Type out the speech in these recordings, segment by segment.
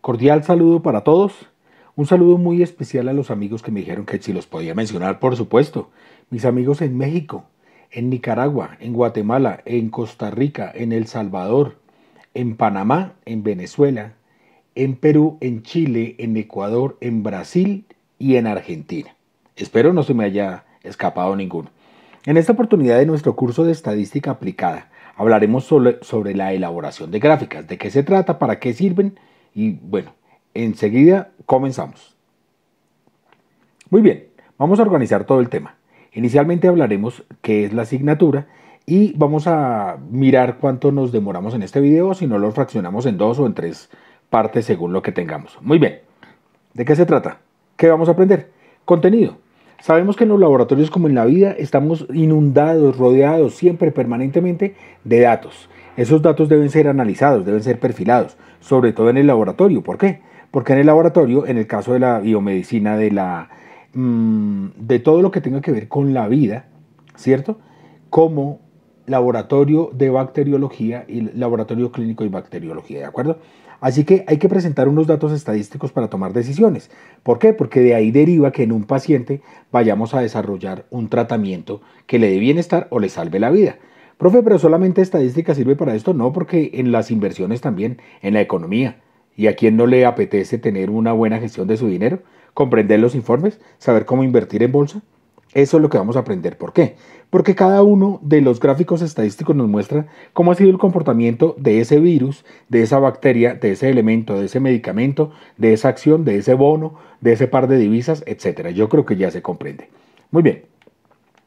Cordial saludo para todos. Un saludo muy especial a los amigos que me dijeron que si los podía mencionar, por supuesto. Mis amigos en México, en Nicaragua, en Guatemala, en Costa Rica, en El Salvador, en Panamá, en Venezuela, en Perú, en Chile, en Ecuador, en Brasil y en Argentina. Espero no se me haya escapado ninguno. En esta oportunidad de nuestro curso de estadística aplicada hablaremos sobre, sobre la elaboración de gráficas, de qué se trata, para qué sirven y bueno, enseguida comenzamos. Muy bien, vamos a organizar todo el tema. Inicialmente hablaremos qué es la asignatura y vamos a mirar cuánto nos demoramos en este video, si no lo fraccionamos en dos o en tres partes según lo que tengamos. Muy bien, ¿de qué se trata? ¿Qué vamos a aprender? Contenido. Sabemos que en los laboratorios como en la vida estamos inundados, rodeados siempre, permanentemente de datos. Esos datos deben ser analizados, deben ser perfilados, sobre todo en el laboratorio. ¿Por qué? Porque en el laboratorio, en el caso de la biomedicina, de, la, mm, de todo lo que tenga que ver con la vida, ¿cierto? Como laboratorio de bacteriología y laboratorio clínico y bacteriología, ¿de acuerdo? Así que hay que presentar unos datos estadísticos para tomar decisiones. ¿Por qué? Porque de ahí deriva que en un paciente vayamos a desarrollar un tratamiento que le dé bienestar o le salve la vida. Profe, pero solamente estadística sirve para esto? No, porque en las inversiones también, en la economía. ¿Y a quién no le apetece tener una buena gestión de su dinero? ¿Comprender los informes? ¿Saber cómo invertir en bolsa? Eso es lo que vamos a aprender. ¿Por qué? Porque cada uno de los gráficos estadísticos nos muestra cómo ha sido el comportamiento de ese virus, de esa bacteria, de ese elemento, de ese medicamento, de esa acción, de ese bono, de ese par de divisas, etc. Yo creo que ya se comprende. Muy bien.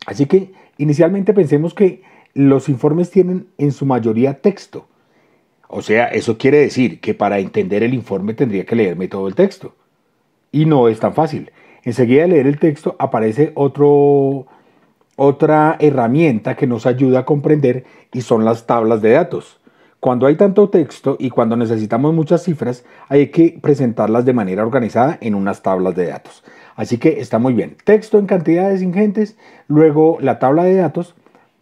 Así que inicialmente pensemos que los informes tienen en su mayoría texto. O sea, eso quiere decir que para entender el informe tendría que leerme todo el texto. Y no es tan fácil. Enseguida de leer el texto aparece otra herramienta que nos ayuda a comprender y son las tablas de datos. Cuando hay tanto texto y cuando necesitamos muchas cifras, hay que presentarlas de manera organizada en unas tablas de datos. Así que está muy bien. Texto en cantidades ingentes, luego la tabla de datos,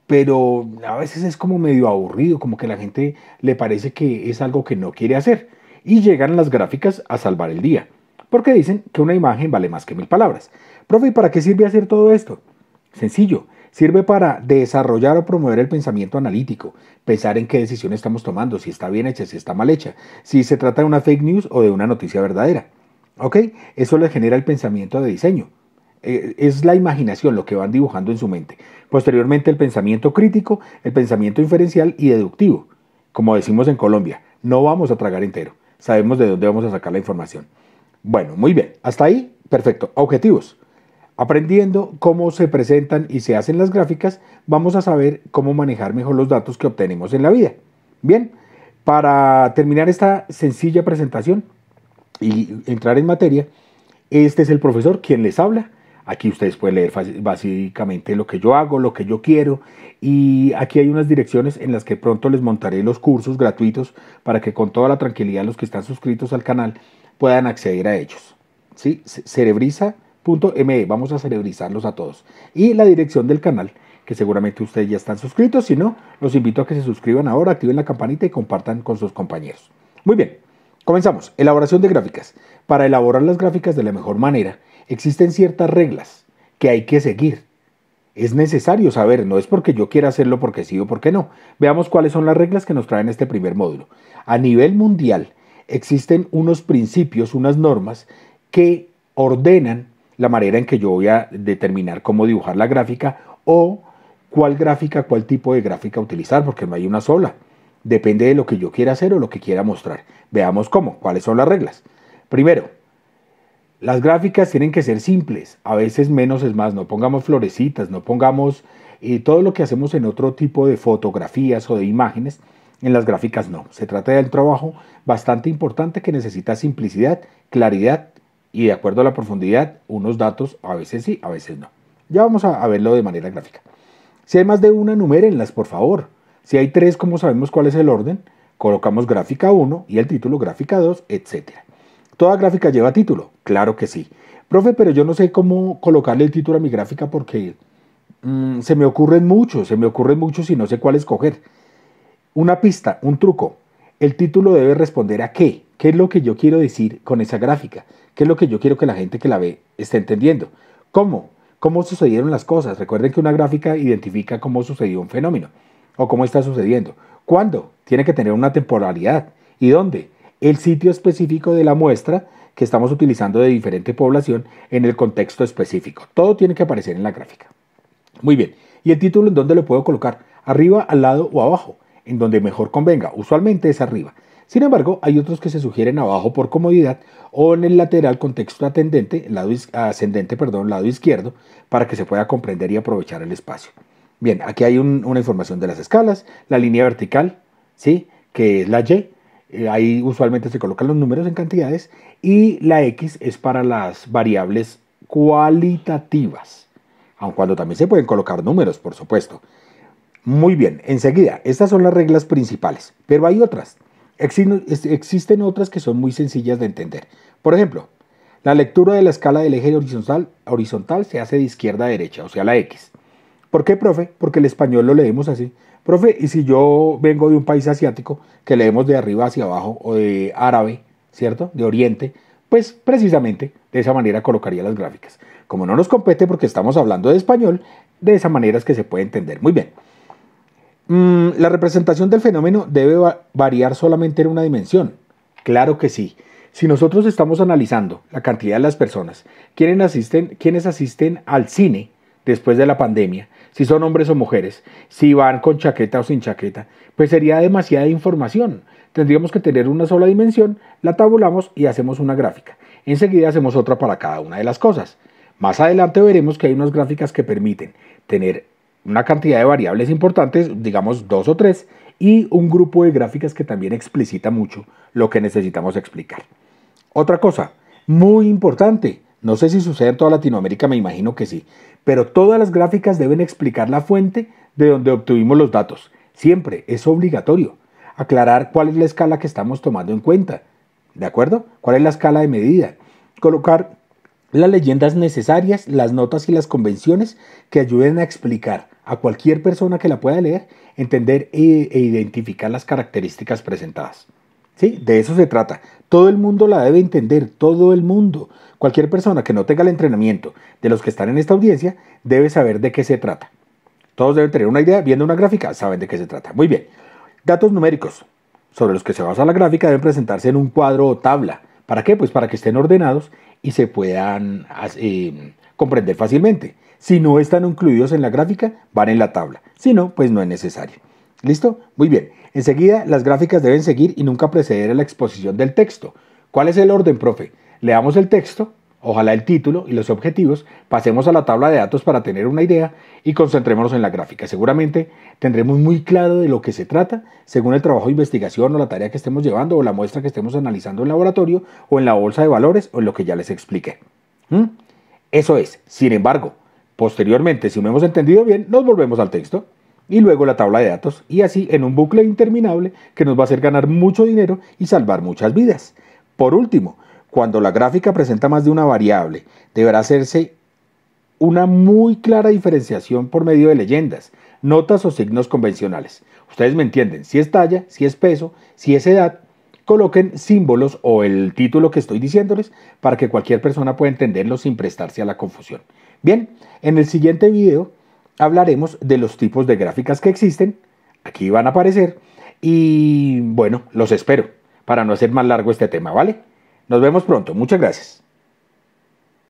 pero a veces es como medio aburrido, como que la gente le parece que es algo que no quiere hacer. Y llegan las gráficas a salvar el día porque dicen que una imagen vale más que mil palabras. Profe, ¿y para qué sirve hacer todo esto? Sencillo, sirve para desarrollar o promover el pensamiento analítico, pensar en qué decisión estamos tomando, si está bien hecha, si está mal hecha, si se trata de una fake news o de una noticia verdadera. ¿Ok? Eso le genera el pensamiento de diseño. Eh, es la imaginación lo que van dibujando en su mente. Posteriormente el pensamiento crítico, el pensamiento inferencial y deductivo. Como decimos en Colombia, no vamos a tragar entero. Sabemos de dónde vamos a sacar la información. Bueno, muy bien. Hasta ahí, perfecto. Objetivos. Aprendiendo cómo se presentan y se hacen las gráficas, vamos a saber cómo manejar mejor los datos que obtenemos en la vida. Bien, para terminar esta sencilla presentación y entrar en materia, este es el profesor quien les habla. Aquí ustedes pueden leer básicamente lo que yo hago, lo que yo quiero y aquí hay unas direcciones en las que pronto les montaré los cursos gratuitos para que con toda la tranquilidad los que están suscritos al canal puedan acceder a ellos. ¿sí? Cerebriza.me, vamos a cerebrizarlos a todos. Y la dirección del canal, que seguramente ustedes ya están suscritos, si no, los invito a que se suscriban ahora, activen la campanita y compartan con sus compañeros. Muy bien, comenzamos. Elaboración de gráficas. Para elaborar las gráficas de la mejor manera, existen ciertas reglas que hay que seguir. Es necesario saber, no es porque yo quiera hacerlo porque sí o porque no. Veamos cuáles son las reglas que nos traen este primer módulo. A nivel mundial, existen unos principios, unas normas que ordenan la manera en que yo voy a determinar cómo dibujar la gráfica o cuál gráfica, cuál tipo de gráfica utilizar, porque no hay una sola. Depende de lo que yo quiera hacer o lo que quiera mostrar. Veamos cómo, cuáles son las reglas. Primero, las gráficas tienen que ser simples, a veces menos es más, no pongamos florecitas, no pongamos eh, todo lo que hacemos en otro tipo de fotografías o de imágenes, en las gráficas no. Se trata de un trabajo bastante importante que necesita simplicidad, claridad y de acuerdo a la profundidad, unos datos a veces sí, a veces no. Ya vamos a, verlo de manera gráfica. Si hay más de una, numérenlas, por favor. Si hay tres, ¿cómo sabemos cuál es el orden? Colocamos gráfica 1 y el título gráfica 2, etc. ¿Toda gráfica lleva título? Claro que sí. Profe, pero yo no sé cómo colocarle el título a mi gráfica porque mm, se me ocurren muchos, se me ocurren muchos y no sé cuál escoger. Una pista, un truco. El título debe responder a qué. qué es lo que yo quiero decir con esa gráfica, qué es lo que yo quiero que la gente que la ve esté entendiendo. ¿Cómo? ¿Cómo sucedieron las cosas? Recuerden que una gráfica identifica cómo sucedió un fenómeno o cómo está sucediendo. ¿Cuándo? Tiene que tener una temporalidad. ¿Y dónde? El sitio específico de la muestra que estamos utilizando de diferente población en el contexto específico. Todo tiene que aparecer en la gráfica. Muy bien. ¿Y el título en dónde lo puedo colocar? ¿Arriba, al lado o abajo? En donde mejor convenga. Usualmente es arriba. Sin embargo, hay otros que se sugieren abajo por comodidad o en el lateral contexto ascendente, lado, ascendente, perdón, lado izquierdo, para que se pueda comprender y aprovechar el espacio. Bien, aquí hay una información de las escalas, la línea vertical, ¿sí? que es la Y, eh, ahí usualmente se colocan los números en cantidades, y la X es para las variables cualitativas, aun cuando también se pueden colocar números, por supuesto. Muy bien, enseguida, estas son las reglas principales, pero hay otras. Existen otras que son muy sencillas de entender. Por ejemplo, la lectura de la escala del eje horizontal, horizontal se hace de izquierda a derecha, o sea, la X. ¿Por qué, profe? Porque el español lo leemos así. Profe, y si yo vengo de un país asiático que leemos de arriba hacia abajo o de árabe, ¿cierto? De oriente, pues precisamente de esa manera colocaría las gráficas. Como no nos compete porque estamos hablando de español, de esa manera es que se puede entender. Muy bien. Mm, ¿La representación del fenómeno debe variar solamente en una dimensión? Claro que sí. Si nosotros estamos analizando la cantidad de las personas, quienes asisten, quienes asisten al cine después de la pandemia, si son hombres o mujeres, si van con chaqueta o sin chaqueta, pues sería demasiada información. Tendríamos que tener una sola dimensión, la tabulamos y hacemos una gráfica. Enseguida hacemos otra para cada una de las cosas. Más adelante veremos que hay unas gráficas que permiten tener una cantidad de variables importantes, digamos dos o tres, y un grupo de gráficas que también explicita mucho lo que necesitamos explicar. Otra cosa, muy importante, no sé si sucede en toda Latinoamérica, me imagino que sí, pero todas las gráficas deben explicar la fuente de donde obtuvimos los datos. Siempre es obligatorio aclarar cuál es la escala que estamos tomando en cuenta. ¿De acuerdo? ¿Cuál es la escala de medida? Colocar las leyendas necesarias, las notas y las convenciones que ayuden a explicar a cualquier persona que la pueda leer, entender e, e, identificar las características presentadas. ¿Sí? De eso se trata. Todo el mundo la debe entender, todo el mundo. Cualquier persona que no tenga el entrenamiento de los que están en esta audiencia debe saber de qué se trata. Todos deben tener una idea, viendo una gráfica, saben de qué se trata. Muy bien. Datos numéricos sobre los que se basa la gráfica deben presentarse en un cuadro o tabla. ¿Para qué? Pues para que estén ordenados y se puedan eh, comprender fácilmente. Si no están incluidos en la gráfica, van en la tabla. Si no, pues no es necesario. ¿Listo? Muy bien. Enseguida, las gráficas deben seguir y nunca preceder a la exposición del texto. ¿Cuál es el orden, profe? Leamos el texto, ojalá el título y los objetivos, pasemos a la tabla de datos para tener una idea y concentrémonos en la gráfica. Seguramente tendremos muy claro de lo que se trata según el trabajo de investigación o la tarea que estemos llevando o la muestra que estemos analizando en laboratorio o en la bolsa de valores o en lo que ya les expliqué. ¿Mm? Eso es. Sin embargo, posteriormente, si me hemos entendido bien, nos volvemos al texto y luego la tabla de datos y así en un bucle interminable que nos va a hacer ganar mucho dinero y salvar muchas vidas. Por último, cuando la gráfica presenta más de una variable, deberá hacerse una muy clara diferenciación por medio de leyendas, notas o signos convencionales. Ustedes me entienden, si es talla, si es peso, si es edad, coloquen símbolos o el título que estoy diciéndoles para que cualquier persona pueda entenderlo sin prestarse a la confusión. Bien, en el siguiente video hablaremos de los tipos de gráficas que existen, aquí van a aparecer, y bueno, los espero para no hacer más largo este tema, ¿vale? Nos vemos pronto. Muchas gracias.